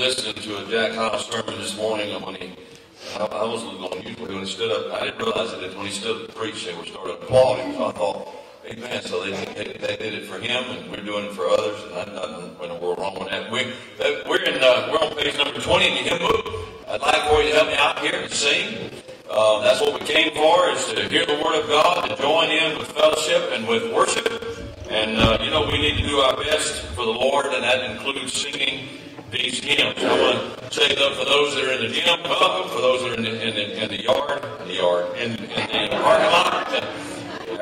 listening to a Jack Hobbs sermon this morning, and when he, I, I was on usually when he stood up, I didn't realize it when he stood up to preach, they were start applauding. So I thought, Amen. So they, they, they, did it for him, and we're doing it for others. And I'm not in the world wrong with that. We, that we're in uh, we're on page number 20 in the hymn book. I'd like for you to help me out here and sing. Um, that's what we came for, is to hear the Word of God, to join in with fellowship and with worship. And, uh, you know, we need to do our best for the Lord, and that includes singing these hymns. I want to say that for those that are in the gym, welcome. For those that are in the, in the, in the yard, in the yard, in, in the parking lot,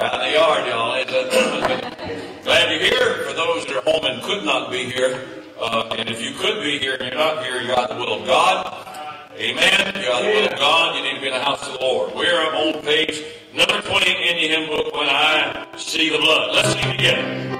out in the yard, y'all. It's a, glad you're here. For those that are home and could not be here, uh, and if you could be here and you're not here, you're out the will of God. Amen. You're out the will of God. You need to be in the house of the Lord. We're on page number 20 in the hymn book, When I See the Blood. Let's sing together.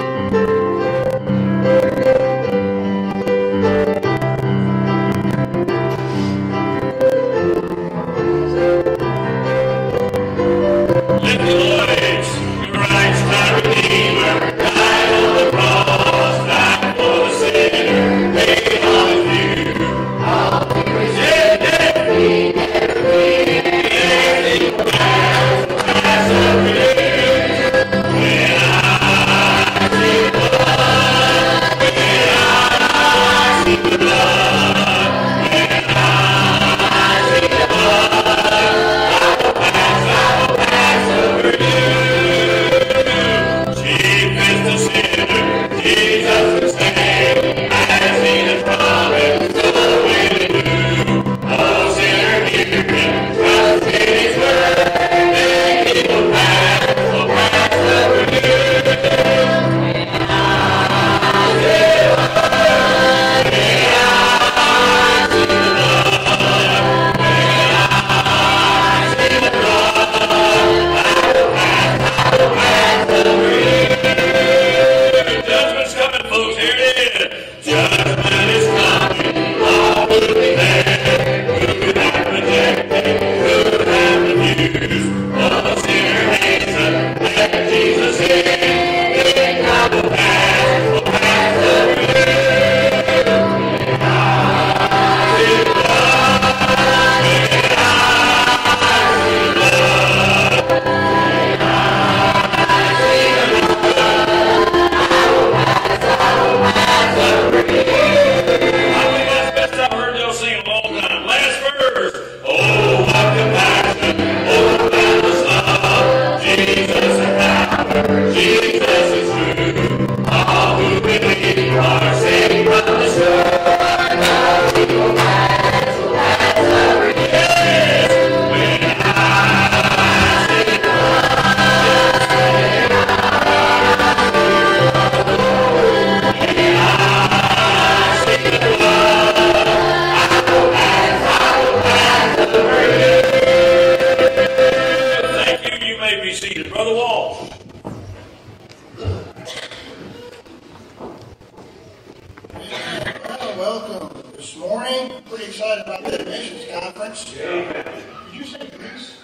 excited about the missions Conference. Yeah. Did you say Greece?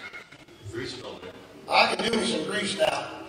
Greece building. I can do with some Greece now.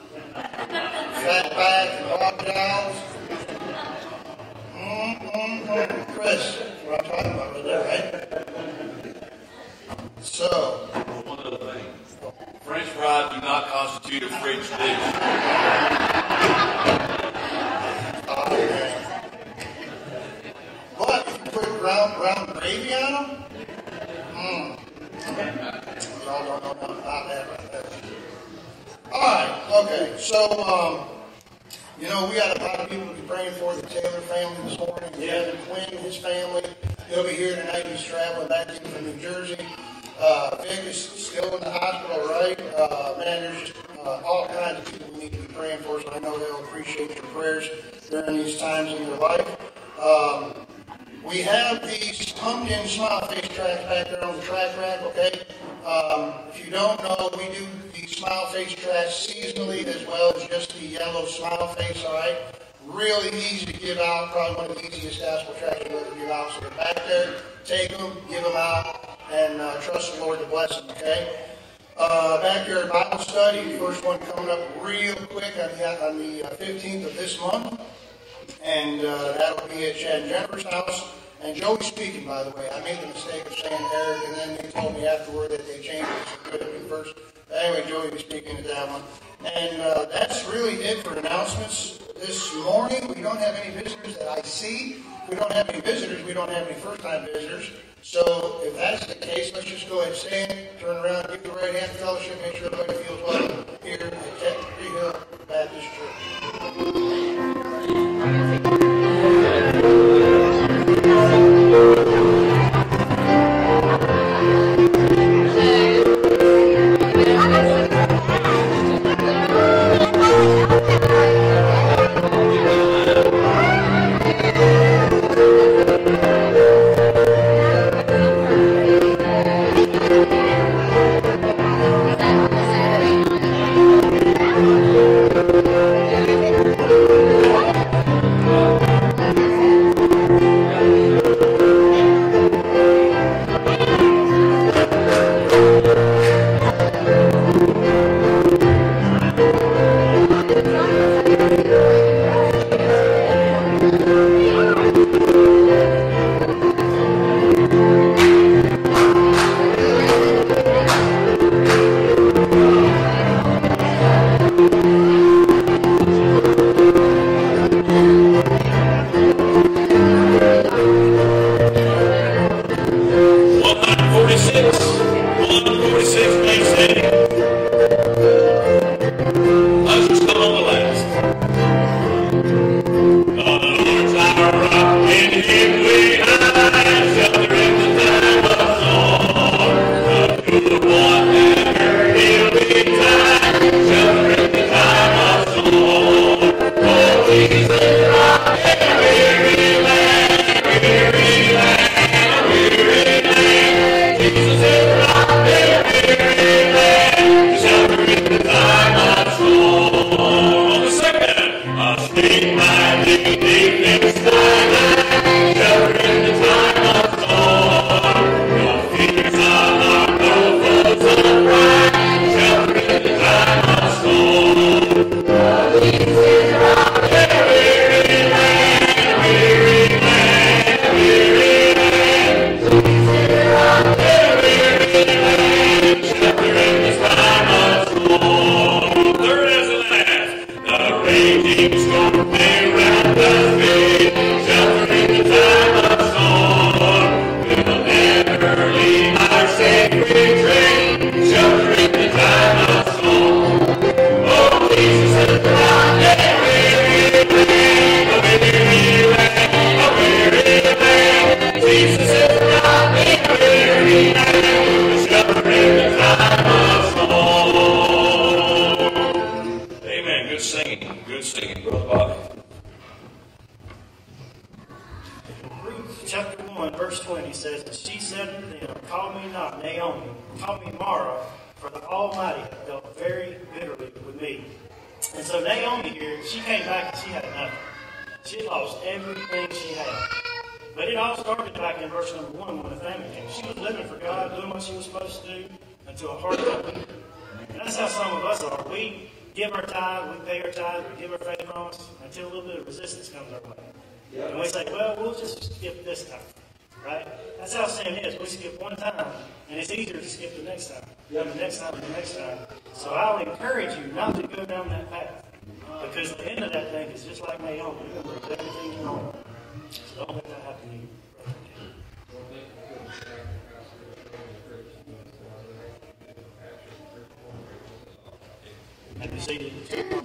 smile face, all right? Really easy to give out, probably one of the easiest gospel tracks you'll ever give out. So get back there, take them, give them out, and uh, trust the Lord to bless them, okay? Uh, back here at Bible study, the first one coming up real quick on the, on the uh, 15th of this month. And uh, that'll be at Chad Jennifer's house. And Joey speaking, by the way, I made the mistake of saying Eric, and then they told me afterward that they changed it to so first. But anyway, Joey was speaking at that one. And uh, that's really it for announcements this morning. We don't have any visitors that I see. We don't have any visitors. We don't have any first-time visitors. So if that's the case, let's just go ahead and stand, turn around, give the right hand fellowship, make sure everybody feels welcome here Lord, Lord, we give our faith promise until a little bit of resistance comes our way. And we say, well, we'll just skip this time. Right? That's how sin is. We skip one time, and it's easier to skip the next time. And the next time, the next time. So I'll encourage you not to go down that path. Because the end of that thing is just like Naomi. You're going to lose everything you own. So don't let that happen to you. Have you seen it?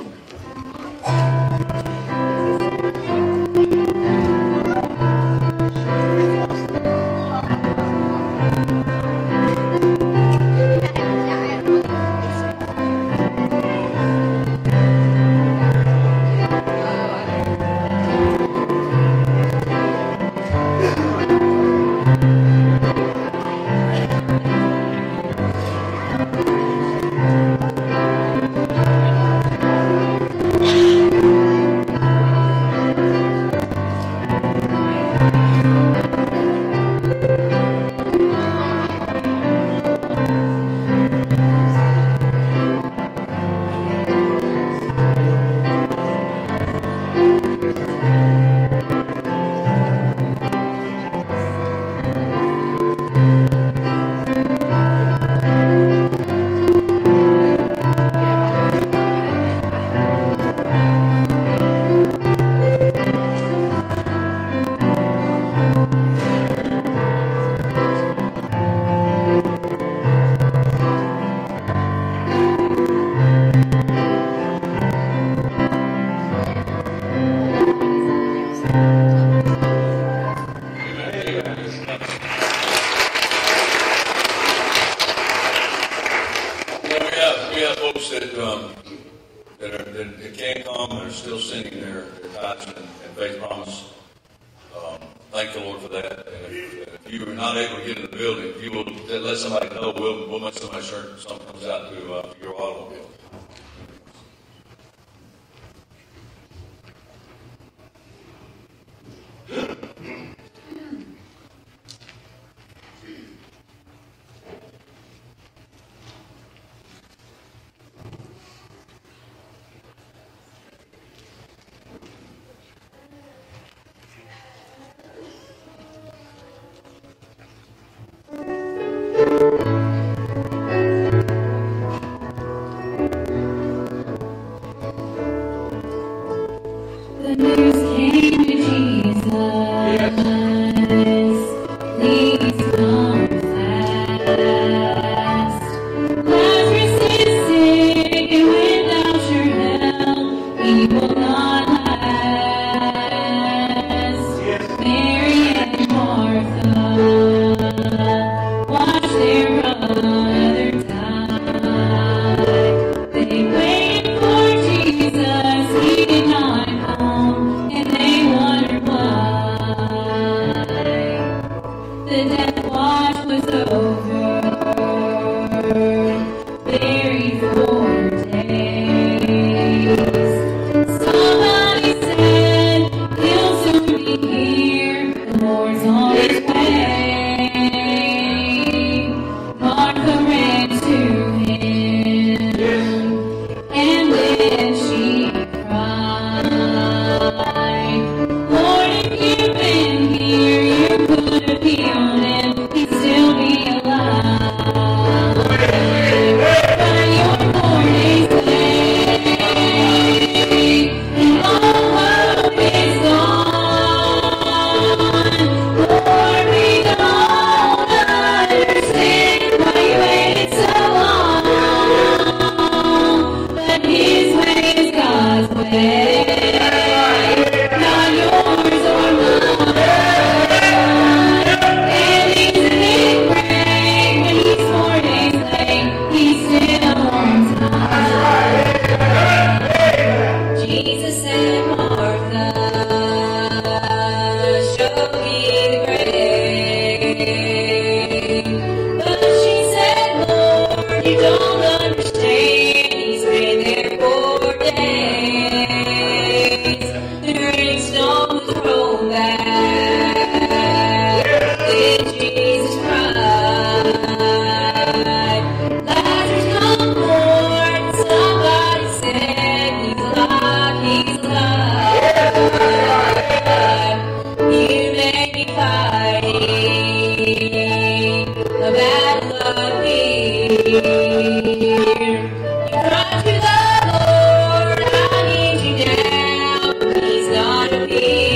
need.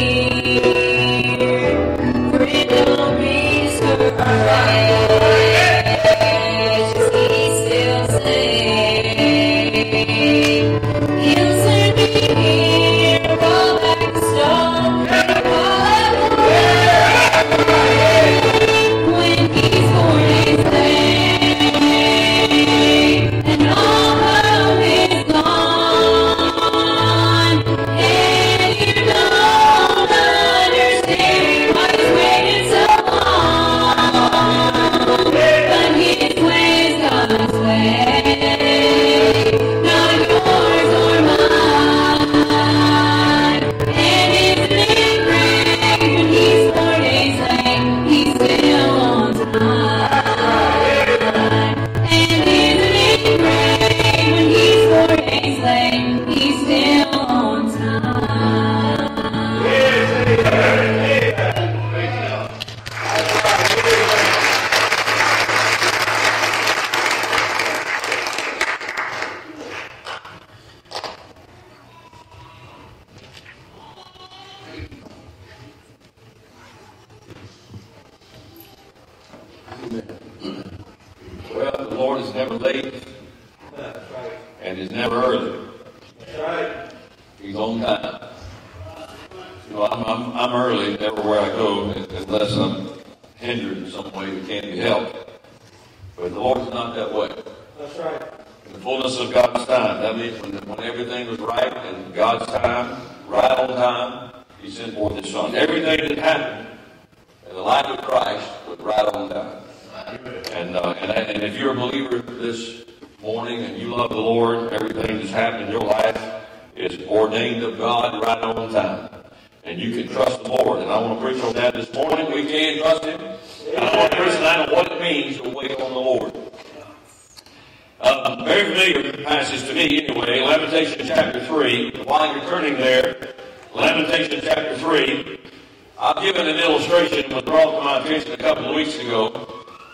He sent forth His Son. Everything that happened in the life of Christ was right on time. And, uh, and, and if you're a believer this morning and you love the Lord, everything that's happened in your life is ordained of God right on time. And you can trust the Lord. And I want to preach on that this morning. We can trust Him. And I want to preach on what it means to wait on the Lord. Uh, very familiar passage to me anyway, Lamentation chapter 3. While you're turning there, Lamentation chapter 3, I've given an illustration that was brought to my attention a couple of weeks ago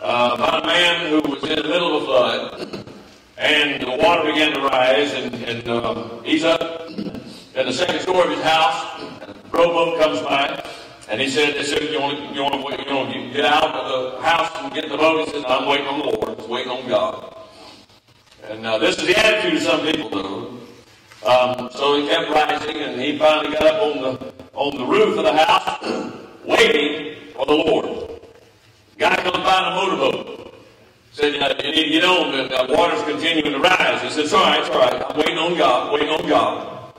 uh, about a man who was in the middle of a flood and the water began to rise and, and um, he's up in the second story of his house. And a rowboat comes by and he said, they said, you want, to, you, want you want to get out of the house and get in the boat? He said, I'm waiting on the Lord. I'm waiting on God. And uh, this is the attitude of some people, though. Um, so he kept rising, and he finally got up on the on the roof of the house, waiting for the Lord. Guy comes by in a motorboat. Said, you, you need to get on. The, the water's continuing to rise. He said, it's all right, it's all right. I'm waiting on God, waiting on God.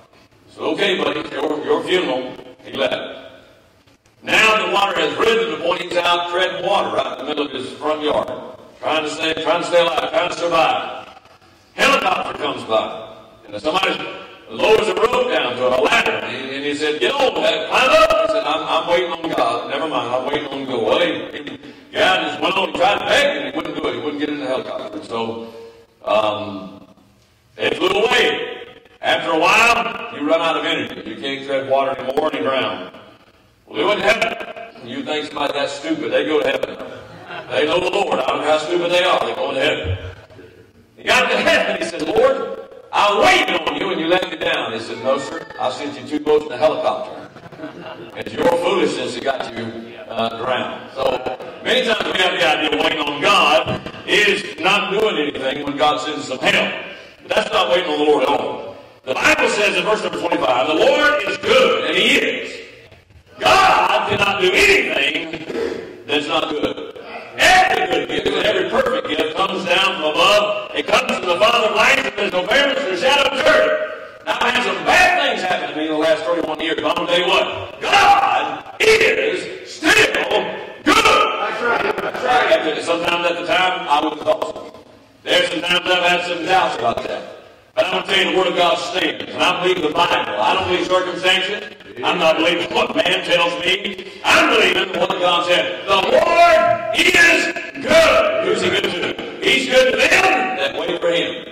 So, okay, buddy, your, your funeral. He left. Now the water has risen to the point he's out treading water right in the middle of his front yard, trying to stay, trying to stay alive, trying to survive. Helicopter comes by, and somebody lowers a rope down to a ladder, and he, said, "Get over that, climb up." He said, "I'm, I'm waiting on God. Never mind, I'm waiting on God." Well, he, God just went on and tried to beg and he wouldn't do it. He wouldn't get in the helicopter. So um, it flew away. After a while, you run out of energy. You can't tread water anymore, and you drown. Well, they went to heaven. You think somebody that's stupid, they go to heaven. They know the Lord. I don't know how stupid they are. They go to heaven. He got to heaven. He said, Lord, I waited on you and you let me down. He said, No, sir. I sent you two boats in a helicopter. It's your foolishness that got you uh, drowned. So many times we have the idea of waiting on God is not doing anything when God sends some help. But that's not waiting on the Lord at all. The Bible says in verse number 25, the Lord is good, and He is. God cannot do anything that's not good. Every good gift and every perfect gift comes down from above. It comes from the Father of lights, and there's no variance or shadow of turning. Now, I've had some bad things happen to me in the last 31 years, but I'm going to tell you what. God is still good. That's right. That's right. Sometimes at the time, I was awesome. There's some times I've had some doubts about that. But I'm to the Word of God stands. And I believe the Bible. I don't believe circumstances. I'm not believing what man tells me. I'm believing what God said. The Lord is good. Who's he good to? He's good to them that wait for him.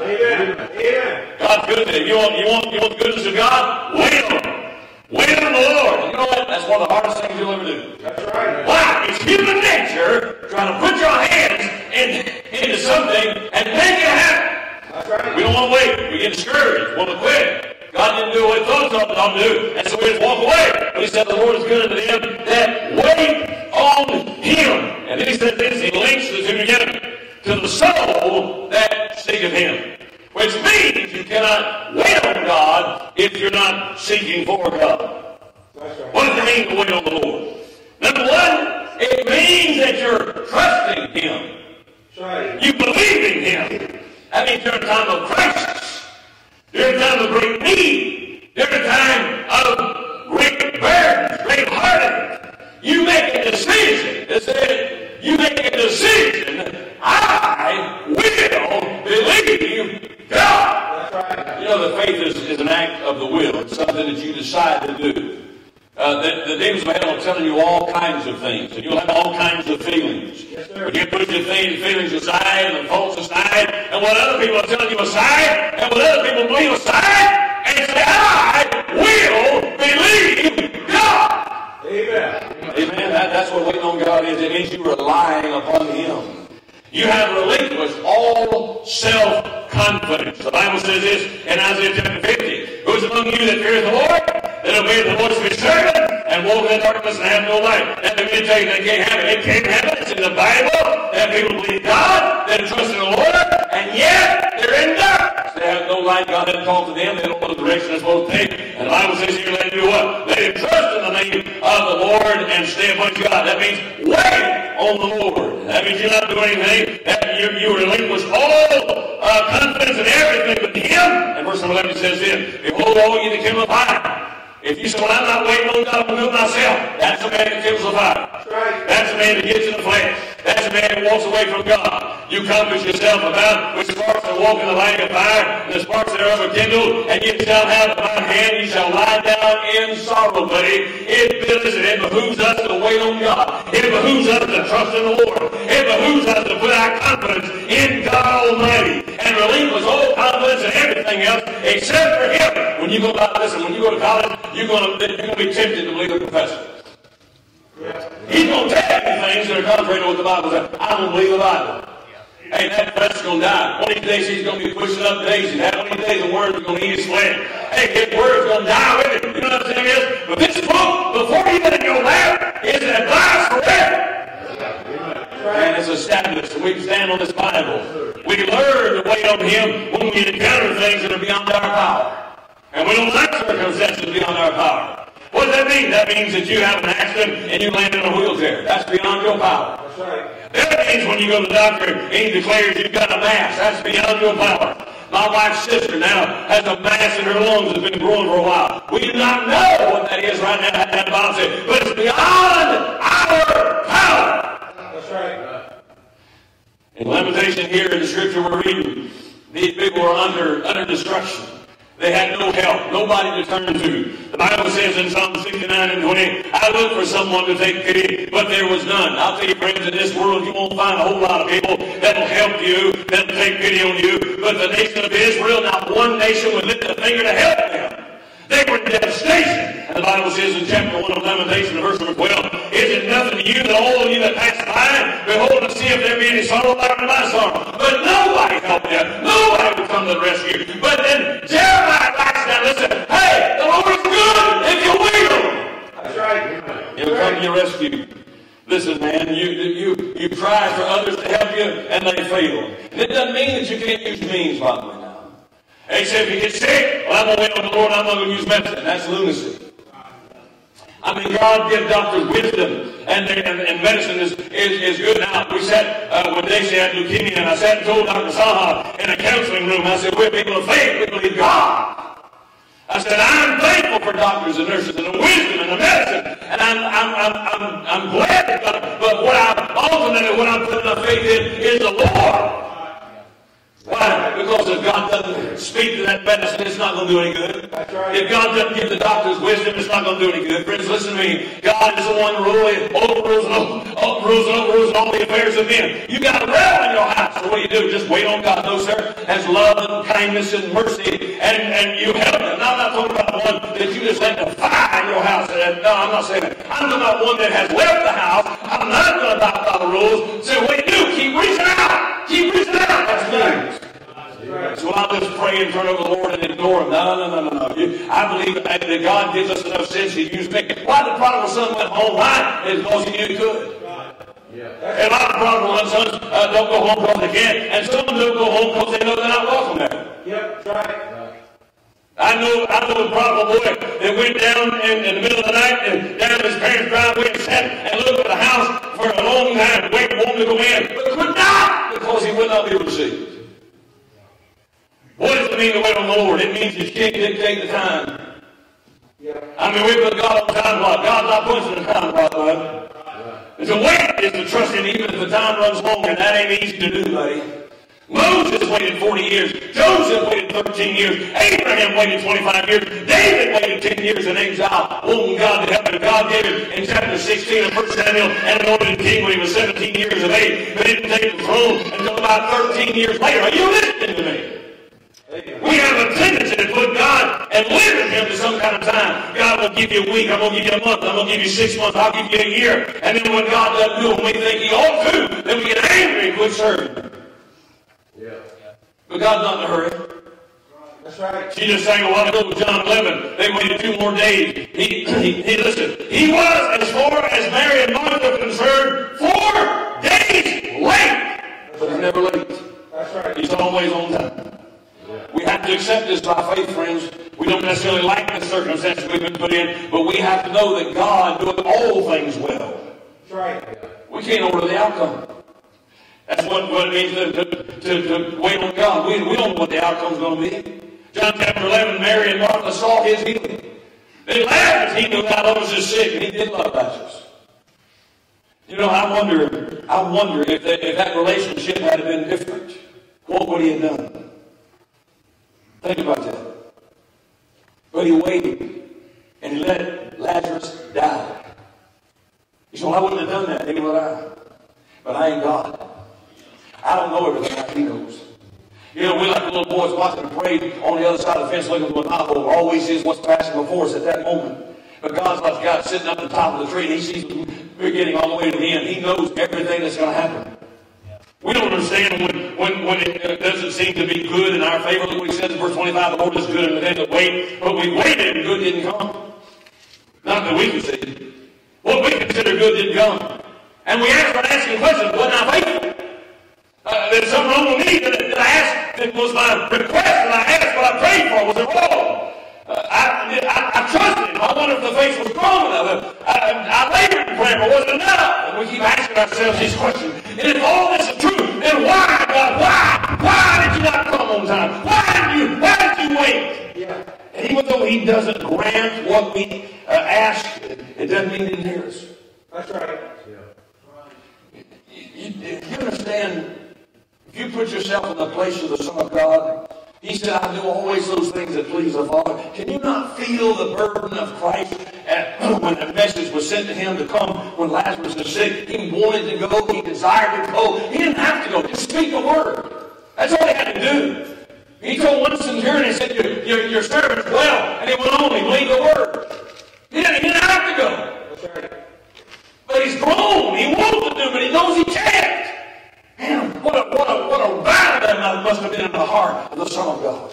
Amen. Amen. God's good to them. You want, you want, you want the goodness of God? Wait on him. Wait on the Lord. You know what? That's one of the hardest things you'll ever do. That's right. Why? It's human nature trying to put your hands in, into something and make it happen. Right. We don't want to wait. We get discouraged. We want to quit. God didn't do what he thought he ought to do, and so we just walk away. But he said the Lord is good unto them that wait on him. And then he said this, he links the two together. To the soul that seeketh him. Which means you cannot wait on God if you're not seeking for God. Right. What does it mean to wait on the Lord? Number one, it means that you're trusting him. Right. You believe in him. That means during a time of crisis, during a time of great need, during a time of great burdens, great heartache, you make a decision. It said, you make a decision. I will believe God. That's right. You know, the faith is, is an act of the will. It's something that you decide to do. Uh, the, the demons of hell are telling you all kinds of things, and you'll have all kinds of feelings. Yes. But you put your fe- feelings aside and the faults aside, and what other people are telling you aside, and what other people believe aside, and say, I will believe God. Amen. Amen. That, that's what waiting on God is. It means you relying upon Him. You have relinquished all self-confidence. The Bible says this in Isaiah chapter 50. Who's among you that feareth the Lord? That obeyeth the voice of his servant and walk in darkness and have no light. And let me tell you, they can't have it. It can't happen. It's in the Bible. That people believe God, that trust in the Lord, and yet they're in darkness. They have no light. God hasn't called to them. They don't know the direction they're supposed to take. And the Bible says here, let do what? Them trust in the name of the Lord and stay upon God. That means wait on the Lord. That means you're not doing anything. You, you relinquish all uh, confidence in everything but Him. And verse number 11 says this, Behold, all you that came of fire. If you say, well, I'm not waiting on God to do myself, that's the man that kills the fire. That's the man that gets in the flesh. That's the man that walks away from God. You compass yourself about with sparks that walk in the light of fire, and the sparks thereof are kindled, and you shall have my hand, you shall lie down in sorrow. But it, it, listen, it behooves us to wait on God. It behooves us to trust in the Lord. It behooves us to put our confidence in God Almighty and relinquish all confidence in everything else except for Him. When you go out, listen, when you go to college, you're going to, you're going to be tempted to believe the professor. He's going to tell you things that are contrary to what the Bible says. I don't believe the Bible. Hey, that professor's going to die. One of these days he's going to be pushing up daisies. One of these days the word's going to eat his flesh. Hey, his word's going to die with him. You know what I'm saying is? But this book, before even in your lap, is an advice forever. And it's established, we can stand on this Bible. We learn to wait on Him when we encounter things that are beyond our power. And we don't like circumstances beyond our power. What does that mean? That means that you have an accident and you land in a wheelchair. That's beyond your power. That's right. That means when you go to the doctor and he declares you've got a mass, that's beyond your power. My wife's sister now has a mass in her lungs that's been growing for a while. We do not know what that is right now, that Bible says, but it's beyond our power. That's right. In Lamentation here in the scripture we're reading, these people were under, under destruction. They had no help, nobody to turn to. The Bible says in Psalm 69 and 20, I looked for someone to take pity, but there was none. I'll tell you, friends, in this world you won't find a whole lot of people that'll help you, that'll take pity on you. But the nation of Israel, not one nation would lift a finger to help them. They were in devastation. And the Bible says in chapter 1 of Lamentation, verse number 12, Is it nothing to you that all of you that pass by, behold and see if there be any sorrow like unto my sorrow? But nobody helped them. Nobody would come to the rescue. But then Jeremiah writes down, listen, hey, the Lord is good if you wait on him. That's right. He'll come to your rescue. Listen, man, you, you, you try for others to help you, and they fail. And it doesn't mean that you can't use means, by the way. They said, if you get sick, well, I'm going to wait on the Lord, I'm not going to use medicine. That's lunacy. I mean, God give doctors wisdom, and, and, and medicine is, is, is good. Now, we sat, uh, when Daisy had leukemia, and I sat and told Dr. Saha in a counseling room, I said, we're people of faith, we believe God. I said, I'm thankful for doctors and nurses and the wisdom and the medicine, and I'm, I'm, I'm, I'm, I'm glad but what I'm, ultimately what I'm putting my faith in is the Lord. Why? Because if God doesn't speak to that medicine, it's not going to do any good. Right. If God doesn't give the doctors wisdom, it's not going to do any good. Friends, listen to me. God is the one ruling, overrules and over- overrules and overrules all the affairs of men. You got a rebel in your house. So what do you do? Just wait on God. No, sir. Has love and kindness and mercy, and, and you help them. Now, I'm not talking about one that you just let the fire in your house. And, no, I'm not saying that. I'm talking about one that has left the house. I'm not going to adopt all the rules. So what do you do? Keep reaching out. Keep reaching out. That's good. So I'll just pray and turn over the Lord and ignore him. No, no, no, no, no. I believe that God gives us enough sense to use me. Why the prodigal son went home? Why? It's because he knew he could. And a lot of prodigal sons uh, don't go home because they can, and some don't go home because they know they're not welcome there. Yep, that's right. I know, I know a prodigal boy that went down in, in the middle of the night and down his parents' driveway and sat and looked at the house for a long time, waiting for him to go in, but could not because he would not be received. What does it mean to wait on the Lord? It means you can't dictate the time. Yep. I mean, we put God on time clock. God's not pushing the time clock, bud. And to wait is to trust even if the time runs long, and that ain't easy to do, buddy. Moses waited 40 years. Joseph waited 13 years. Abraham waited 25 years. David waited 10 years in exile, wanting God to help him. God gave him in chapter 16 of 1 Samuel an anointed king when he was 17 years of age, but he didn't take the throne until about 13 years later. Are you listening to me? We have a tendency to put God and limit Him to some kind of time. God will give you a week. I'm going to give you a month. I'm going to give you six months. I'll give you a year. And then when God doesn't do what we think He ought to, then we get angry and quit serving. But God's not in a hurry. That's right. She just sang a while ago with John 11. They waited two more days. He, he, he listen, he was, as far as Mary and Martha are concerned, four days late. but he's never late. That's right. He's always on time. We have to accept this by faith, friends. We don't necessarily like the circumstances we've been put in, but we have to know that God doeth all things well. That's right. We can't order the outcome. That's what, what it means to, to, to, to wait on God. We, we don't know what the outcome's going to be. John chapter 11, Mary and Martha saw his healing. They laughed he knew Lazarus is sick, and he did love Lazarus. You know, I wonder, I wonder if, that if that relationship had been different, what would he have done? Think about that. But he waited, and he let Lazarus die. He said, well, I wouldn't have done that, neither would I. But I ain't God. I don't know everything like he knows. You know, we like the little boys watching a parade on the other side of the fence looking through a novel. See is what's passing before us at that moment. But God's like God sitting up the top of the tree and he sees the beginning all the way to the end. He knows everything that's going to happen. We don't understand when, when, when it uh, doesn't seem to be good in our favor. Look what he says in verse 25, the Lord is good in the day that wait. But we waited and good didn't come. Not that we can see. What we consider good didn't come. And we ask, asking questions, wasn't I faithful? Uh, there's something wrong with me that, that I asked, that was my request, and I asked what I prayed for. Was it wrong? Uh, I, I, I trusted him. I wonder if the faith was strong enough. I, I, I labored in prayer, but was it enough? And we keep asking ourselves these questions. And if all this is true, then why, God, why? Why did you not come on time? Why did you, why did you wait? Yeah. And even though he doesn't grant what we uh, ask, it doesn't mean he didn't hear us. That's right. You, you, you understand, you put yourself in the place of the Son of God, He said, I do always those things that please the Father. Can you not feel the burden of Christ at, when the message was sent to him to come when Lazarus was sick? He wanted to go. He desired to go. He didn't have to go. Just speak the word. That's all he had to do. He told one centurion, he said, your, your, your servant's well. And he went on, he believed the word. He didn't, he didn't have to go. But he's grown. He wants to do, but he knows he can't. What a, what a, what a battle that must have been in the heart of the Son of God.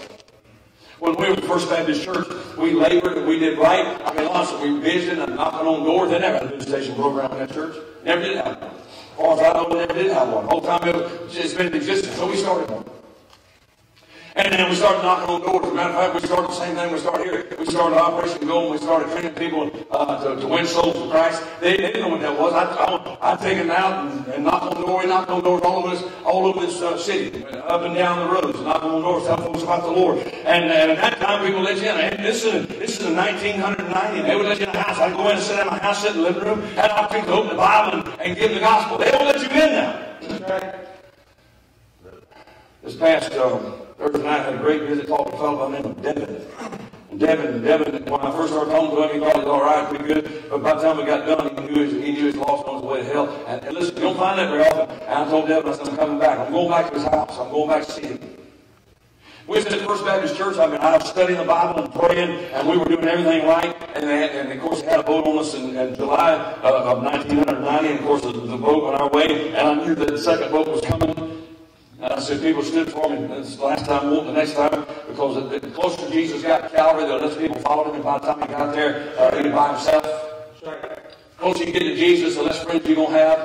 When we were First Baptist Church, we labored and we did right. I mean, honestly, we visited and knocking on doors. They never had a visitation program in that church. Never did have one. As far as I know, never did have one. The whole time it was, it's been in existence, so we started one. And then we started knocking on doors. As a matter of fact, we started the same thing we started here. We started Operation Go and we started training people uh, to, to win souls for Christ. They, they didn't know what that was. I, I, I'd take them out and, and knock on doors. We knocked on doors all over this, all over this uh, city, up and down the roads, knocking on doors, telling folks about the Lord. And, and at that time, people let you in. And this is this is in 1990. They would let you in the house. I'd go in and sit in my house, sit in the living room, had an opportunity to open the Bible and, and give the gospel. They won't let you in now. This past um, Thursday night, I had a great visit, talked to a fellow by the name of Devin. And Devin, Devin, when I first started talking to him, he thought he was all right, pretty good. But by the time we got done, he knew his, he knew his lost on his way to hell. And, and listen, you don't find that very often. And I told Devin, I said, I'm coming back. I'm going back to his house. I'm going back to see him. We was at First Baptist Church. I mean, I was studying the Bible and praying, and we were doing everything right. And, had, and of course, they had a boat on us in, in July uh, of 1990. And of course, the, the boat went our way, and I knew that the second boat was coming. I said, people stood for me. Is the last time, the next time, because the, closer Jesus got to Calvary, the less people followed him. And by the time he got there, uh, he was by himself. The closer you get to Jesus, the less friends you're going to have.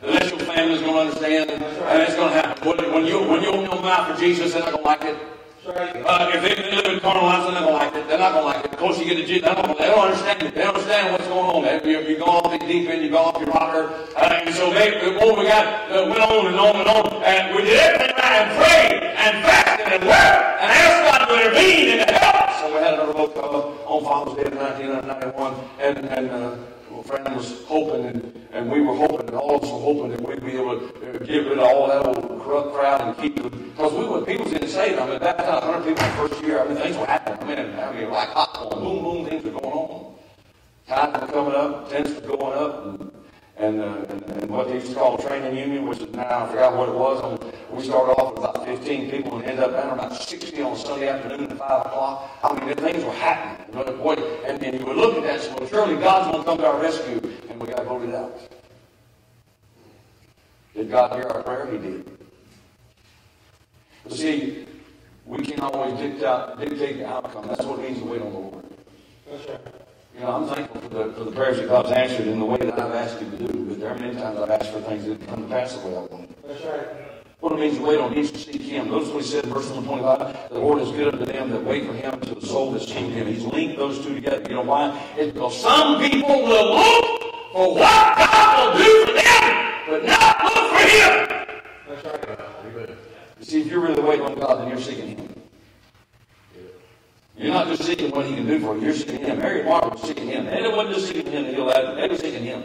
The less your family's going to understand. And it's going to happen. When, when, you, when you open your mouth for Jesus, they're not going to like it. Uh, if they, live in lives, they're not to like it. They're not to like it. Of course, you get to Jesus, they don't, understand it. They don't understand what's going on. They, you, you go off the deep end, you go off your rocker. Uh, and so they, oh, we got, uh, went on and on and on. And we did everything right and prayed and fasted and wept and asked God to intervene and to help. So we had another book uh, on Father's Day in 1991. And, and uh, friend was hoping, and, and we were hoping, and all of us were hoping that we'd be able to get rid of all that old corrupt crowd and keep it. Because we were, people getting saved. I mean, that time, 100 people the first year, I mean, things were happening. I mean, I mean like hot boom, boom, things were going on. Tithes were coming up, tents were going up, and, and, uh, and, what they used to call a training union, which is now, I forgot what it was. And we started off with about 15 people and ended up down about 60 on Sunday afternoon at 5 o'clock. I mean, things were happening. Boy, and, and you would look at that and say, well, surely God's going to come to our rescue, and we got voted out. Did God hear our prayer? He did. But see, we can't always dictate, dictate the outcome. That's what it means to wait on the Lord. That's right. You know, I'm thankful for the, for the prayers that God's answered in the way that I've asked Him to do. But there are many times I've asked for things that come to pass the way I wanted. That's right. What it means to wait on Him to seek Him. Notice what He said in verse number 25. The Lord is good unto them that wait for Him to the soul that seek Him. He's linked those two together. You know why? It's because some people will look for what God will do for them, but not look for Him. That's right, Amen. You see, if you're really waiting on God, then you're seeking Him. You're not just seeking what He can do for you. You're seeking Him. Mary and Martha were seeking Him. They wasn't just seeking Him to heal that. They were seeking Him.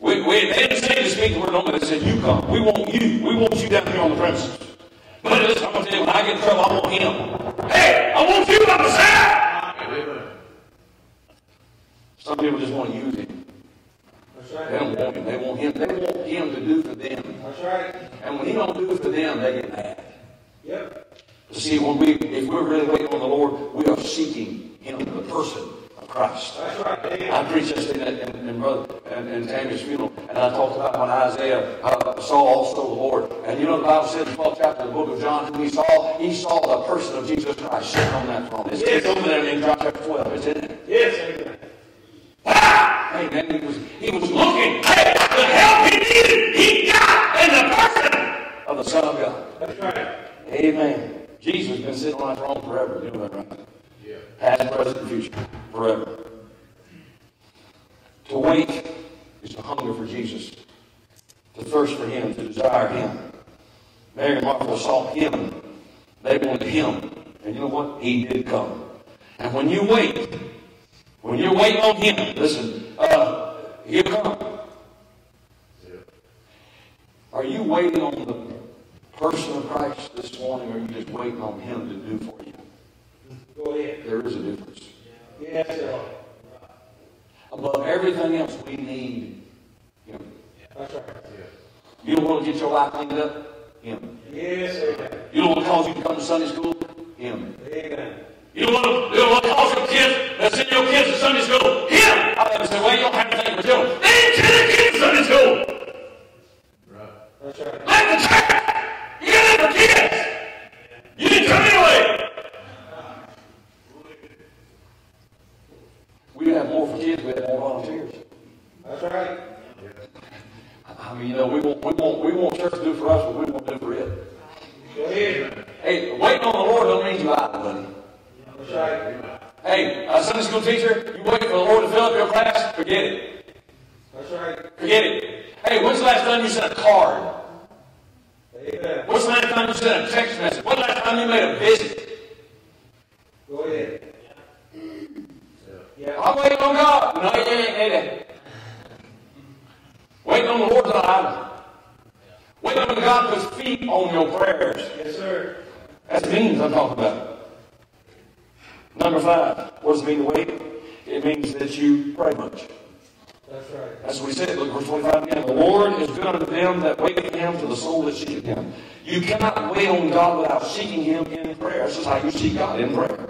We, we, they didn't say to speak the word only. They said, "You come. We want you. We want you down here on the premises." But listen, I'm going to tell you, when I get in trouble, I want Him. Hey, I want you on the side. Some people just want to use Him. That's They don't want Him. They want Him. They want Him to do for them. That's right. And when He don't do it for them, they get mad. Yep. See, when we, if we're really waiting on the Lord, we are seeking Him, in the person of Christ. That's right. I preached this thing in, in, in brother and in, Tammy's funeral, and I talked about when Isaiah uh, saw also the Lord. And you know the Bible says in the 12th chapter of the book of John, who he saw, he saw the person of Jesus Christ sitting on that throne. It's, it's over there in John chapter 12. It's in it. Yes, amen. Wow! Hey, man, he was, he was looking. Hey, the help he needed, he got in the person of the Son of God. That's right. Amen. Jesus has been sitting on that throne forever. You know that, right? Yeah. Past, present, and future. Forever. To wait is to hunger for Jesus. To thirst for Him. To desire Him. Mary and Martha sought Him. They wanted Him. And you know what? He did come. And when you wait, when you're waiting on Him, listen, uh, He'll come. Are you waiting on the person of Christ this morning, or are you just waiting on Him to do for you? Go ahead. There is a difference. Yes, sir. Above everything else, we need Him. That's right. You don't want to get your life cleaned up? Him. Yes, amen. You don't want to cause you to come to Sunday school? Him. Amen. You don't want to, you don't want to cause your kids, that send your kids to Sunday school? Him. I never say, well, you don't have anything for children. They ain't kids to Sunday school. Right. That's right. Like the church. You for kids. You didn't come anyway. We'd have more for kids, we'd have more volunteers. That's right. I mean, you know, we want, we want, we want church to do for us what we want to do for it. Hey, waiting on the Lord don't mean you idle, buddy. That's right. Hey, a Sunday school teacher, you wait for the Lord to fill up your class, forget it. That's right. Forget it. Hey, when's the last time you sent a card? Amen. When's the last time you sent a text message? When's the last time you made a visit? Go ahead. Yeah. I'm waiting on God. No, you ain't ain't. Waiting on the Lord's not idle. Waiting on God puts feet on your prayers. Yes, sir. That's means I'm talking about. Number five, what does it mean to wait? It means that you pray much. That's right. That's what he said. Look, verse 25 again. The Lord is good unto them that wait for him to the soul that seeketh him. You cannot wait on God without seeking him in prayer. This is how you seek God, in prayer.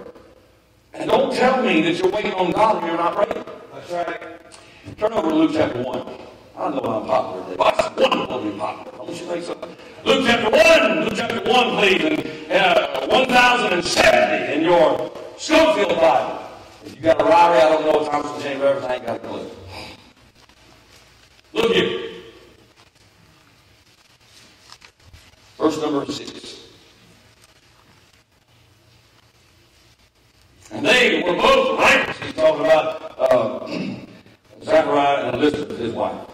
And don't tell me that you're waiting on God and you're not praying. That's right. Turn over to Luke chapter 1. I know I'm popular today, but it's wonderful to be popular. Don't you think so? Luke chapter 1. Luke chapter 1, please. And uh, 1070 in your Scofield Bible. If you got a Ryrie, I don't know if Thomas Chamber everything, ain't got a clue. Look here. Verse number 6. And they were both righteous. He's talking about uh, Zachariah and Elizabeth, his wife.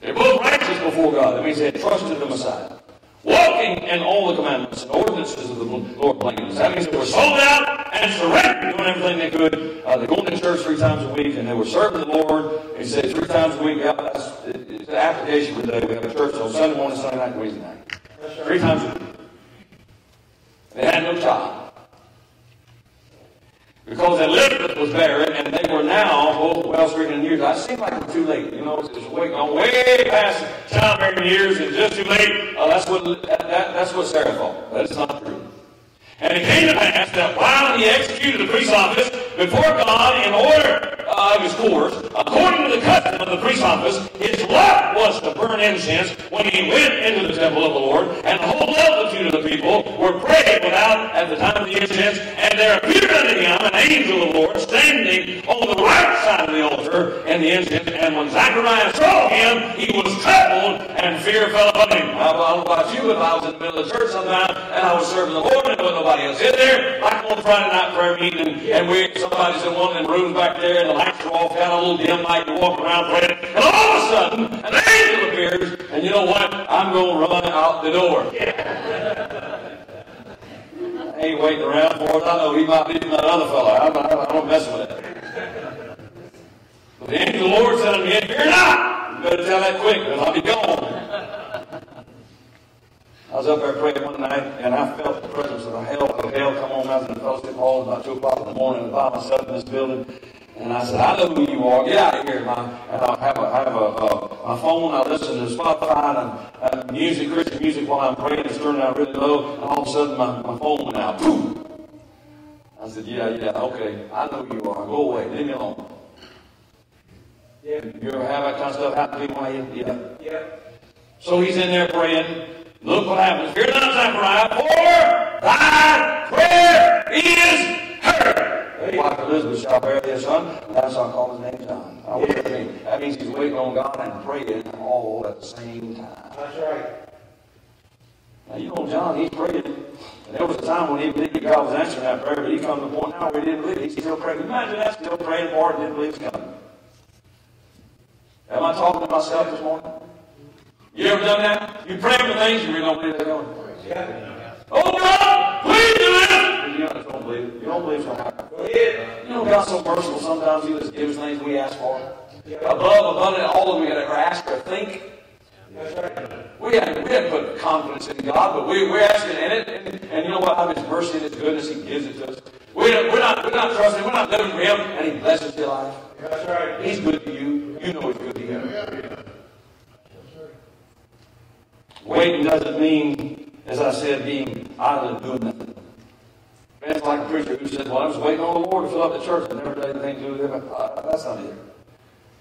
They're both righteous before God. That means they had trusted the Messiah. Walking in all the commandments and ordinances of the Lord blameless. That means they were sold out and surrendered, doing everything they could. Uh, they're going to church three times a week, and they were serving the Lord. He said three times a week. Yeah, that's the application for the day. We have a church on Sunday morning, Sunday night, and Wednesday night. Three times a week. They had no child. Because Elizabeth was barren, and they were now both well stricken in years. I seem like it's too late. You know, it's, way gone way past childbearing years. It's just too late. Uh, that's what that, that, that's what Sarah thought. That is not true. And it came to pass that while he executed the priest's office before God in order uh, of his course, according to the custom of the priest's office, his lot was to burn incense when he went into the temple of the Lord, and the whole multitude of the people were praying without at the time of the incense, there appeared unto him an angel of the Lord standing on the right side of the altar and the. And when Zacharias saw him, he was troubled, and fear fell upon him. I don't know about you, but I was in the middle of the church sometime, and I was serving the Lord, and there was nobody else in there. Like on Friday night prayer meeting, and, we somebody's in one of them rooms back there, and the lights are off, got a little dim light, and walk around praying. And all of a sudden, an angel appears, and you know what? I'm going to run out the door. I ain't waiting around for it. I know he might be from that other fellow. I'm, I'm, I'm not messing with that. But the angel of the Lord said unto me, Fear not! You better tell that quick, because I'll be gone. I was up there praying one night, and I felt the presence of a hell, of hell come on out in the fellowship hall about 2 o'clock in the morning by myself in this building. And I said, I know who you are. Get out of here. My, and I have, a, I have a, uh, my phone. I listen to Spotify and uh, music, Christian music while I'm praying. It's turning out really low. And all of a sudden, my, my phone went out. Boom! I said, yeah, yeah, okay. I know who you are. Go away. Leave me alone. Yeah. You ever have that kind of stuff happen to you while you? Yeah. Yeah. So he's in there praying. Look what happens. Fear not, Zechariah, for thy prayer is heard. Wife Elizabeth shall bear thee a son, and thou shalt call his name John. Now, what does that mean? That means he's waiting on God and praying all at the same time. That's right. Now, you know, John, he's praying. And there was a time when he believed God was answering that prayer, but he come to the point now where he didn't believe it. He's still praying. Imagine that, still praying for it, and didn't believe it's coming. Am I talking to myself this morning? You ever done that? You pray for things you really don't believe they're going. Yeah. Oh God, please do this. You don't believe it. You don't believe it's going to happen. You know, God's so merciful. Sometimes He just gives things we ask for. Above, abundant, all them we to ever ask or think. We haven't, we haven't put confidence in God, but we, we're asking in it. And, and you know what? Out of His mercy and His goodness, He gives it to us. We we're, not, we're not trusting, we're not living for Him, and He blesses your life. That's right. He's good to you. You know He's good to you. Waiting doesn't mean, as I said, being idle and doing nothing. It's like a preacher who said, Well, I was waiting on the Lord to fill up the church and never did anything to do with it. Uh, That's not it.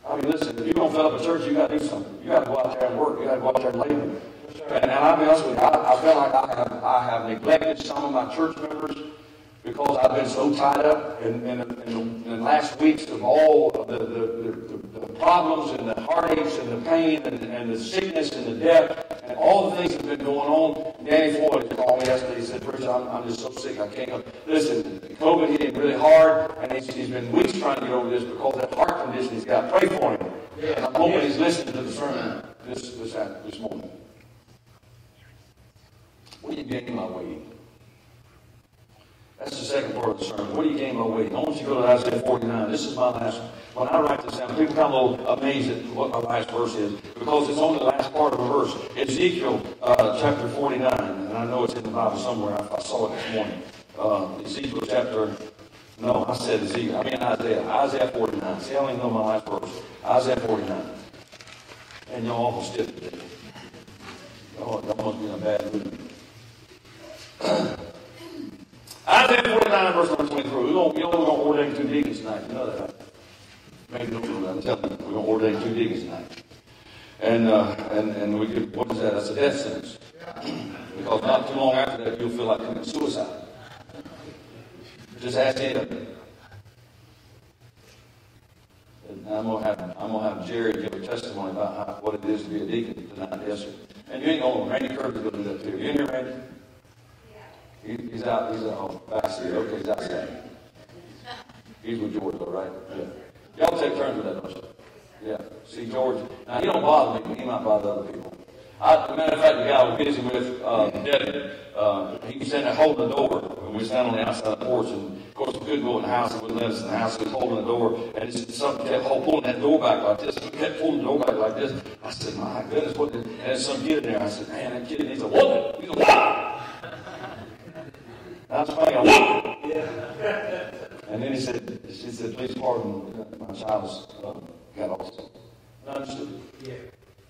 I mean, listen, if you're going to fill up a church, you got to do something. You got to go out there and work. You got to go out there and labor. And, and I'll be honest with you, I, I feel like I have, I have neglected some of my church members because I've been so tied up in, in, in, in the last weeks of all of the, the, the, the problems and the heartaches and the pain and, and the sickness and the death and all the things that have been going on. Danny Floyd called me yesterday. He said, Preacher, I'm, I'm just so sick. I can't go. Listen, COVID hit him really hard, and he's, he's been weeks trying to get over this because that heart condition he's got. Pray for him. And I'm hoping he's listening to the sermon this, this, this morning. What do you gain by waiting? That's the second part of the sermon. What do you gain by waiting? I want you to go to Isaiah 49. This is my last. When I write this down, people come a little amazed at what my last verse is because it's only the last part of a verse. Ezekiel uh, chapter 49, and I know it's in the Bible somewhere. I, I saw it this morning. Uh, Ezekiel chapter. No, I said Ezekiel. I mean Isaiah. Isaiah 49. See, I even know my last verse. Isaiah 49. And y'all almost did it. Y'all, y'all must be in a bad mood. Isaiah 49, verse number 23. We're going, you know, we're going to ordain two deacons tonight. You know that. Maybe don't. I'm telling you. We're going to ordain two deacons tonight. And, uh, and, and we could, what is that? That's a death sentence. because not too long after that, you'll feel like committing suicide. Just ask him. I'm gonna have I'm gonna have Jerry give a testimony about how, what it is to be a deacon tonight. Yes, sir. And you ain't gonna Randy is gonna do that too. You in here, Randy? He, he's out. He's out. Oh, back there. Okay, he's outside. He's with George, though, right? Yeah. Y'all take turns with that, don't you? Yeah. See, George. Now he don't bother me, he might bother other people. I, as a matter of fact, the guy was busy with, uh, Debbie, uh, he was standing there holding the door when we standing on the outside of the porch, and of course we couldn't go in the house, he wouldn't let us in the house, he was holding the door, and it's, something kept pulling that door back like this, he kept pulling the door back like this. I said, my goodness, what? the-" And some kid in there. I said, man, that kid needs a whooping. He's a whooping. That's whooping. And then he said, she said, please pardon my child's uh, got autism. And I understood. Yeah.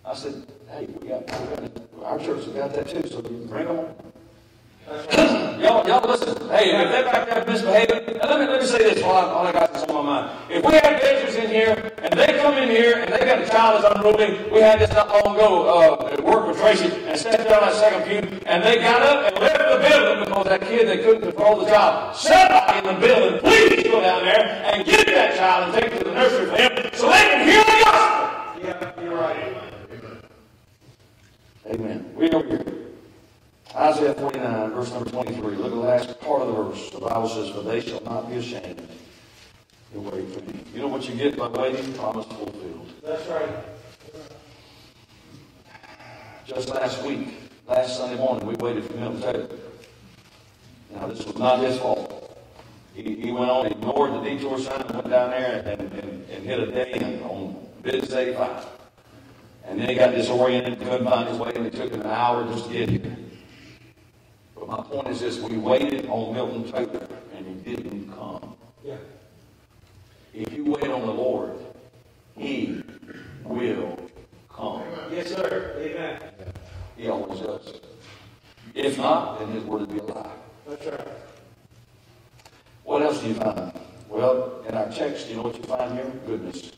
I said, hey, we got, we got our church has got that too, so you bring them on. That's right. listen, y'all, y'all listen. Hey, if they're back there misbehaving, let me, let me say this while I, while I got this on my mind. If we had visitors in here, and they come in here, and they got a child that's unruly, we had this not long ago, uh, at work with Tracy, and stepped down that second pew, and they got up and left the building because that kid, they couldn't control the child. Somebody in the building, please go down there and get that child and take it to the nursery for him, so they can hear the gospel. Yeah, you're right. Amen. Read over here. Isaiah 49, verse number 23. Look at the last part of the verse. The Bible says, For they shall not be ashamed to wait for me. You know what you get by waiting? Promise fulfilled. That's right. Just last week, last Sunday morning, we waited for Milton Taylor. Now, this was not his fault. He, he went on, ignored the detour sign, and went down there and, and, and hit a dead end on Business 85. And then he got disoriented, couldn't find his way, and it took him an hour just to get here. But my point is this, we waited on Milton Taylor, and he didn't come. Yeah. If you wait on the Lord, he will come. Yes, sir. Amen. He always does. If not, then his word would be a lie. That's right. What else do you find? Well, in our text, you know what you find here? Goodness.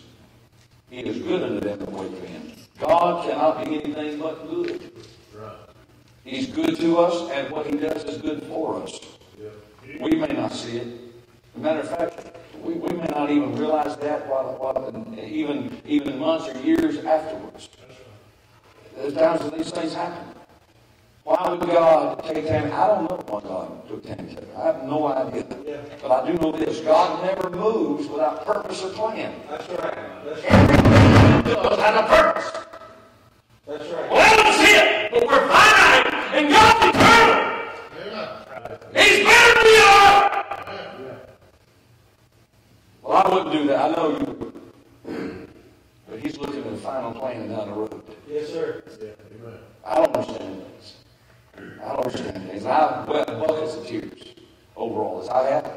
He is good unto them that wait for him. God cannot be anything but good. He's good to us, and what he does is good for us. We may not see it. As a matter of fact, we, we may not even realize that while, while even, even months or years afterwards. There's times when these things happen. Why would God take Tammy? I don't know why God took Tammy. I have no idea. But I do know this. God never moves without purpose or plan. That's right. That's right. Everything he does has a purpose. That's right. Well, don't it, but we're finite, and God's eternal. He's better than we are. Well, I wouldn't do that. I know you would. But he's looking at the final plan down the road. Yes, sir. I don't understand things. I don't understand things. I've wept buckets of tears over all this. I have.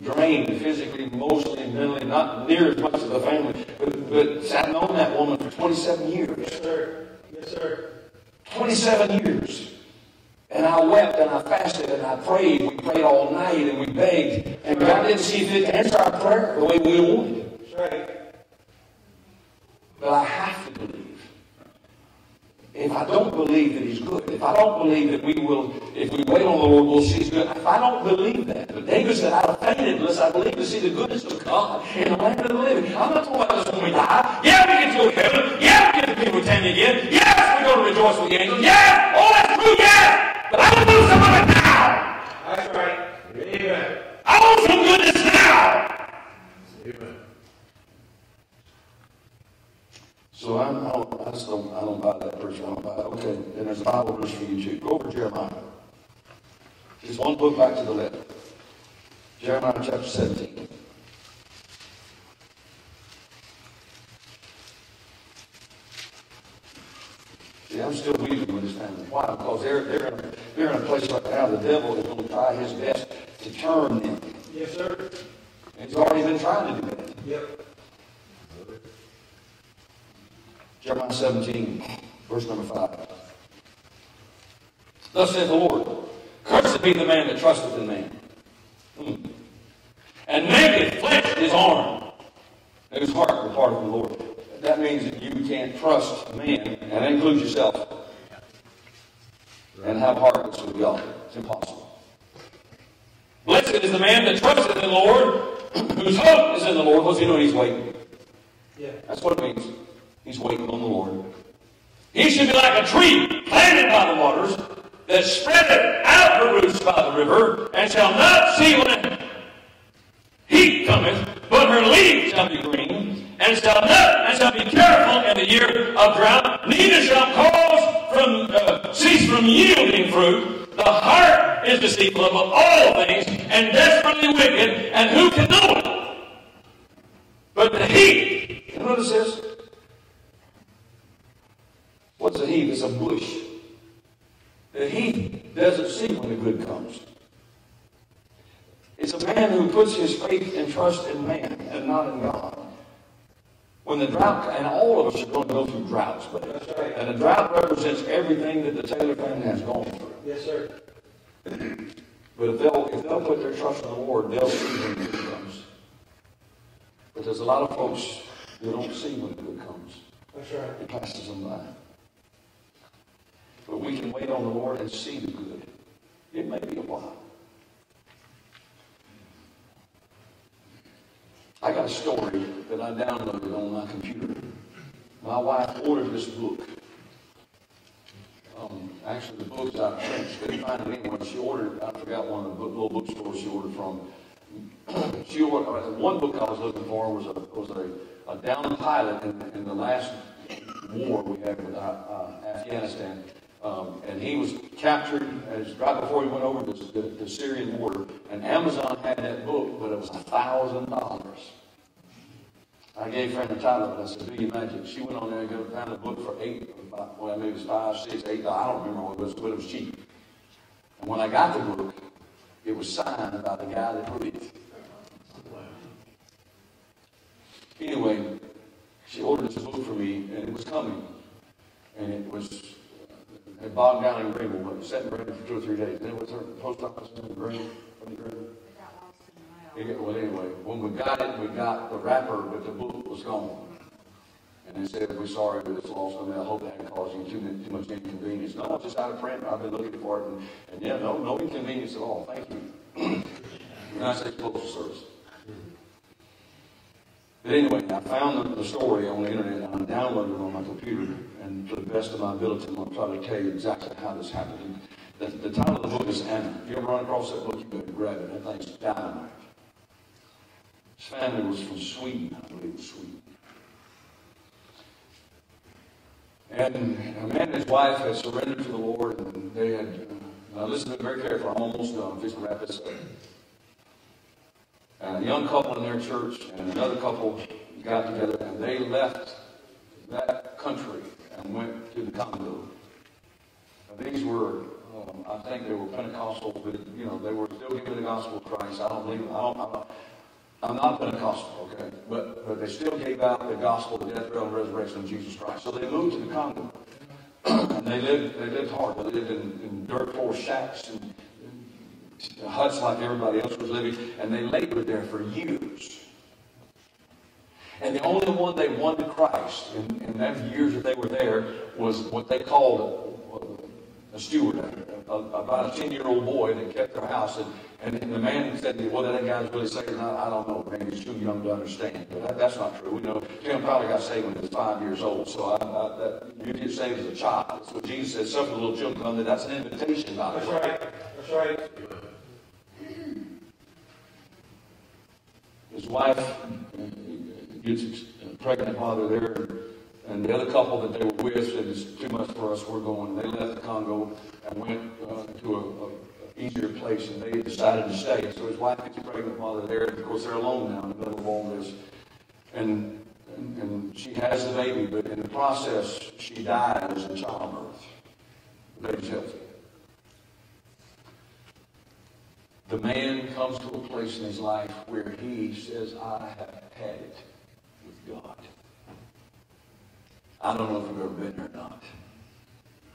Drained physically, emotionally, mentally, not near as much as the family. But, but I've known that woman for 27 years. Yes, sir. Yes, sir. 27 years. And I wept and I fasted and I prayed. We prayed all night and we begged. And God didn't see fit to answer our prayer the way we wanted. That's right. But I have to believe. If I don't believe that He's good, if I don't believe that we will, if we wait on the Lord, we'll see His good. If I don't believe that, but David said, I'd have fainted unless I believe to see the goodness of God in the land of the living. I'm not talking about this when we die. Yeah, we get to go to heaven. Yeah, we get to be with Tammy again. Yes, we're going to rejoice with the angels. Yes, all that's true, yes. But I want to do some of it now. That's right. Amen. I want some goodness now. Amen. So I'm, I, don't, I just don't, I don't buy that verse. I don't buy it. Okay, then there's a Bible verse for you too. Go over to Jeremiah. Just one book back to the left. Jeremiah chapter 17. See, I'm still weeping with this family. Why? Because they're, they're, in a, they're in a place right now the devil is going to try his best to turn them. Yes, sir. And he's already been trying to do that. Yep. Jeremiah 17, verse number 5. Thus saith the Lord, Cursed be the man that trusteth in man, Hmm. and maketh flesh his arm, and his heart depart from the Lord. That means that you can't trust man, and that includes yourself, and have that's with God. It's impossible. Blessed is the man that trusteth in the Lord, whose hope is in the Lord. What's he doing? He's waiting. Yeah. That's what it means. He's waiting on the Lord. He should be like a tree planted by the waters that spreadeth out her roots by the river, and shall not see when heat cometh, but her leaves shall be green, and shall not and shall be careful in the year of drought, neither shall cause from uh, cease from yielding fruit. The heart is deceitful above all things, and desperately wicked, and who can know it? But the heat, you notice this? What's a heat? It's a bush. The heat doesn't see when the good comes. It's a man who puts his faith and trust in man and not in God. When the drought, and all of us are going to go through droughts, but right. and a drought represents everything that the Taylor family has gone through. Yes, sir. But if they'll, if they'll put their trust in the Lord, they'll see when the good comes. But there's a lot of folks who don't see when the good comes. That's right. It passes them by. But we can wait on the Lord and see the good. It may be a while. I got a story that I downloaded on my computer. My wife ordered this book. Um, actually, the book's print. She couldn't find it anywhere. She ordered, I forgot one of the book, little bookstores she ordered from. she ordered, uh, one book I was looking for was a, was a, a down pilot in, in the last war we had with uh, uh, Afghanistan. Um, and he was captured as right before he went over the, the, the Syrian border. And Amazon had that book, but it was a thousand dollars. I gave friend the title of it. I said, "Do you imagine?" She went on there and got- found a book for eight, well, maybe it was five, six, eight. I don't remember what it was, but it was cheap. And when I got the book, it was signed by the guy that wrote it. Anyway, she ordered this book for me, and it was coming, and it was had bogged down in Greenville, but it sat in Greenville for two or three days. Then it was her post office in Greenville, in. Yeah, well, anyway, when we got it, we got the wrapper, but the book was gone. And they said, we're sorry, it's lost. I mean, I hope that didn't cause you too, much- too much inconvenience. No, it's just out of print. I've been looking for it, and, and yeah, no, no inconvenience at all. Thank you. United States Postal Service. But anyway, I found the, the story on the internet, and I downloaded it on my computer, and to the best of my ability, I'm going to try to tell you exactly how this happened. The, the title of the book is Anna. If you ever run across that book, you better grab it. That thing's dynamite. His family was from Sweden, I believe was Sweden. And a man and his wife had surrendered to the Lord, and they had, uh, listen to me very carefully, I'm almost done, I'm fixing to wrap this up. And a young couple in their church and another couple got together, and they left that country and went to the Congo. These were, um, I think they were Pentecostal, but, you know, they were still giving the gospel of Christ. I don't believe, I don't, I'm not, I'm not Pentecostal, okay? But, but they still gave out the gospel, of the death, burial, and resurrection of Jesus Christ. So they moved to the Congo. and they lived, they lived hard. They lived in, in dirt floor shacks and huts like everybody else was living, and they labored there for years. And the only one they won to Christ in, in that years that they were there was what they called a, a steward, a, a, about a 10 year old boy that kept their house. And, and, and the man said, Well, that guy's really saved. And I, I don't know, man, he's too young to understand. But that, that's not true. We know Tim probably got saved when he was five years old. So I, I, that, you get saved as a child. What Jesus said. Suffer the little children come. That's an invitation, by the That's right. That's right. his wife gets pregnant while they're there, and the other couple that they were with said, it's too much for us, we're going. They left the Congo and went uh, to a, a easier place, and they decided to stay. So his wife gets pregnant they're there, and of course they're alone now in the middle of all this. And, and, and she has the baby, but in the process, she dies in childbirth. The baby's healthy. The man comes to a place in his life where he says, I have had it God. I don't know if you've ever been there or not.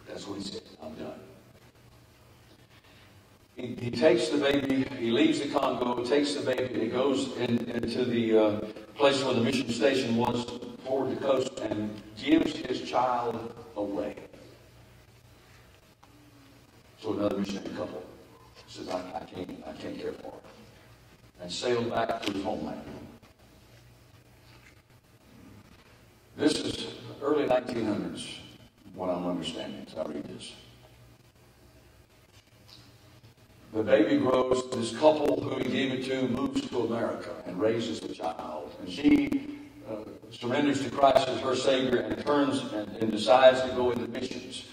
That's what he said. I'm done. He, he takes the baby, he leaves the Congo, takes the baby, he goes in, into the uh, place where the mission station was toward the coast and gives his child away. So another missionary couple says, I, I can't, I can't care for her. And sailed back to his homeland. This is early 1900s, what I'm understanding as I read this. The baby grows. This couple who he gave it to moves to America and raises the child. And she uh, surrenders to Christ as her Savior and turns and, and decides to go into missions.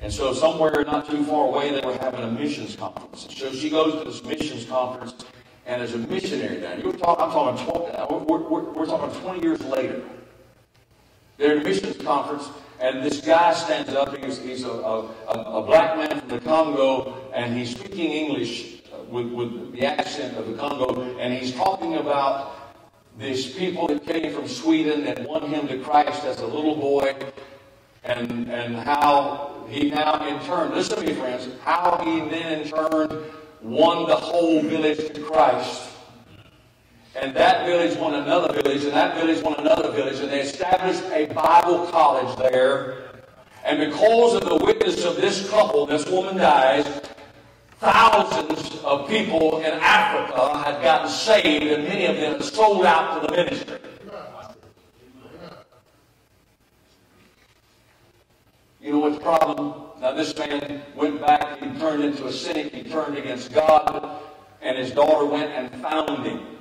And so somewhere not too far away, they were having a missions conference. So she goes to this missions conference, and as a missionary now, you're I'm talking, 12, we're, we're, we're talking 20 years later. They're at a missions conference, and this guy stands up. He's, he's a, a, a black man from the Congo, and he's speaking English with, with the accent of the Congo, and he's talking about these people that came from Sweden that won him to Christ as a little boy, and, and how he now in turn, listen to me friends, how he then in turn won the whole village to Christ. And that village won another village, and that village won another village, and they established a Bible college there. And because of the witness of this couple, this woman dies, thousands of people in Africa had gotten saved, and many of them sold out to the ministry. You know what's the problem? Now, this man went back, he turned into a cynic, he turned against God, and his daughter went and found him.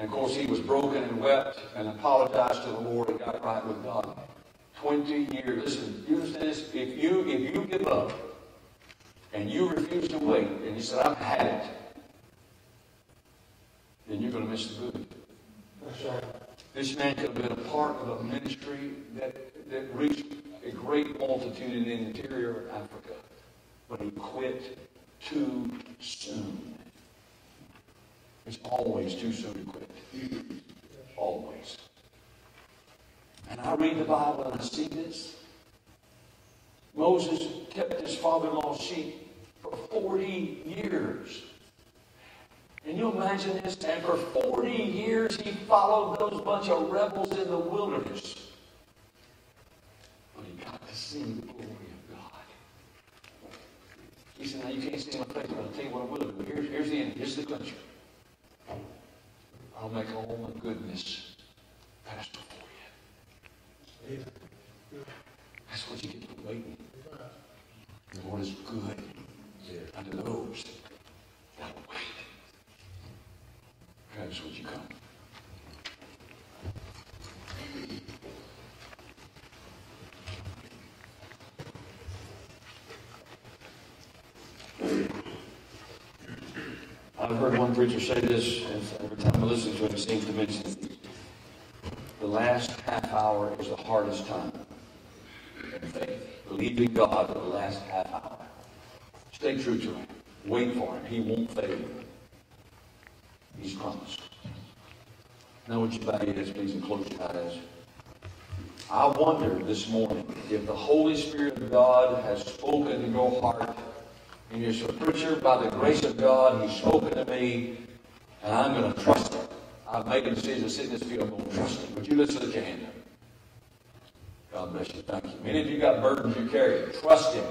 And of course, he was broken and wept and apologized to the Lord and got right with God. 20 years. Listen, you understand this? If you, if you give up and you refuse to wait and you said, I've had it, then you're going to miss the good. That's right. This man could have been a part of a ministry that, that reached a great multitude in the interior of Africa, but he quit too soon. It's always too soon to quit. Always. And I read the Bible and I see this. Moses kept his father-in-law's sheep for 40 years. Can you imagine this? And for 40 years he followed those bunch of rebels in the wilderness. But he got to see the glory of God. He said, now you can't see my face, but I'll tell you what I will do. Here's, here's the end. Here's the clincher. I'll make all my goodness pass before you. That's what you get for waiting. The Lord is good unto those that wait. Travis, would you come? I've heard one preacher say this, and every time I listen to him, he seems to mention. The last half hour is the hardest time in faith. Believing God for the last half hour. Stay true to Him. Wait for Him. He won't fail you. He's promised. Now, would you bow your heads, please, and close your eyes? I wonder this morning if the Holy Spirit of God has spoken in your heart. And you're a preacher, by the grace of God, He's spoken to me, and I'm going to trust Him. I've made a decision to sit in this field, I'm going to trust Him. Would you lift up your hand? God bless you. Thank you. Many of you got burdens you carry. Trust Him.